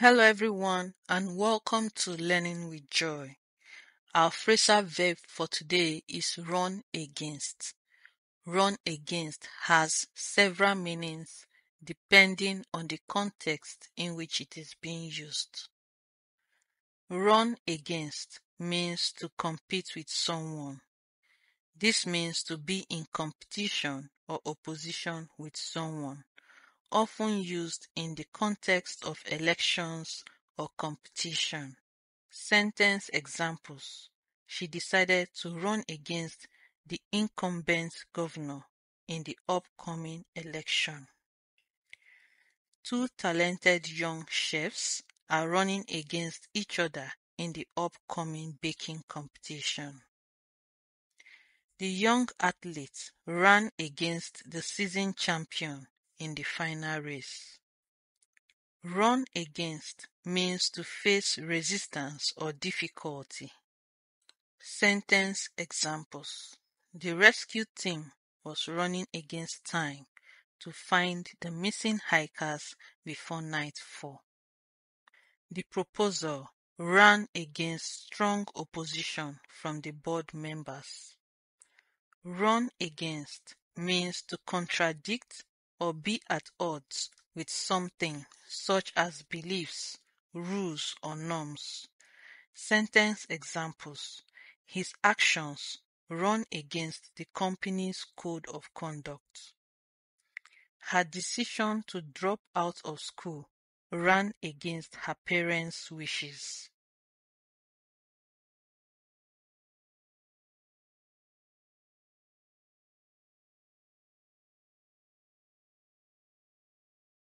Hello everyone and welcome to Learning with Joy. Our phrasal verb for today is run against. Run against has several meanings depending on the context in which it is being used. Run against means to compete with someone. This means to be in competition or opposition with someone often used in the context of elections or competition. Sentence examples She decided to run against the incumbent governor in the upcoming election. Two talented young chefs are running against each other in the upcoming baking competition. The young athlete ran against the season champion in the final race. Run against means to face resistance or difficulty. Sentence examples The rescue team was running against time to find the missing hikers before nightfall. The proposal ran against strong opposition from the board members. Run against means to contradict or be at odds with something such as beliefs, rules, or norms. Sentence examples His actions run against the company's code of conduct. Her decision to drop out of school ran against her parents' wishes.